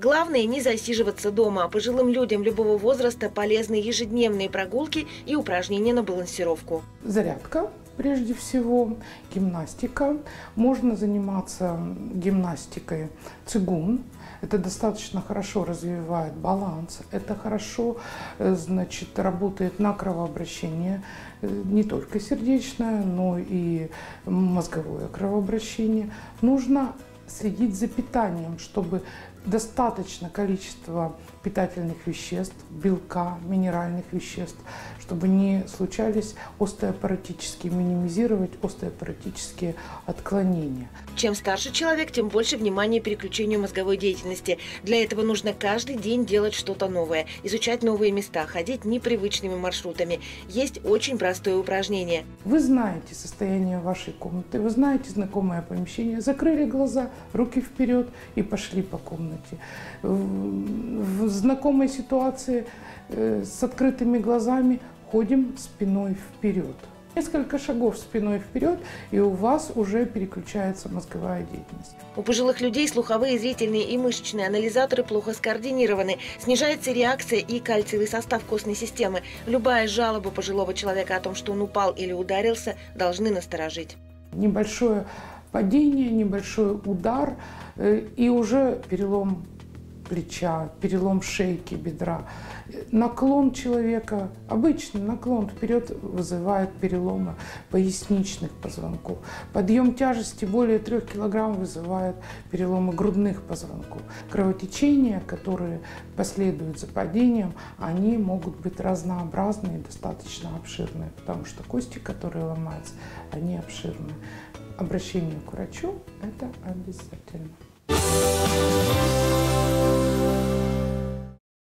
Главное не засиживаться дома. Пожилым людям любого возраста полезны ежедневные прогулки и упражнения на балансировку. Зарядка прежде всего, гимнастика. Можно заниматься гимнастикой цигун. Это достаточно хорошо развивает баланс. Это хорошо, э, значит, работает на кровообращение, э, не только сердечное, но и мозговое кровообращение. Нужно следить за питанием, чтобы достаточно количество питательных веществ, белка, минеральных веществ, чтобы не случались остеопоротические, минимизировать остеопоротические отклонения. Чем старше человек, тем больше внимания переключению мозговой деятельности. Для этого нужно каждый день делать что-то новое, изучать новые места, ходить непривычными маршрутами. Есть очень простое упражнение. Вы знаете состояние вашей комнаты, вы знаете знакомое помещение, закрыли глаза, руки вперед и пошли по комнате. В знакомой ситуации э, с открытыми глазами ходим спиной вперед. Несколько шагов спиной вперед, и у вас уже переключается мозговая деятельность. У пожилых людей слуховые, зрительные и мышечные анализаторы плохо скоординированы. Снижается реакция и кальциевый состав костной системы. Любая жалоба пожилого человека о том, что он упал или ударился, должны насторожить. Небольшое падение, небольшой удар э, и уже перелом плеча, перелом шейки, бедра. Наклон человека, обычный наклон вперед вызывает переломы поясничных позвонков. Подъем тяжести более 3 кг вызывает переломы грудных позвонков. Кровотечения, которые последуют за падением, они могут быть разнообразные и достаточно обширные, потому что кости, которые ломаются, они обширные. Обращение к врачу – это обязательно.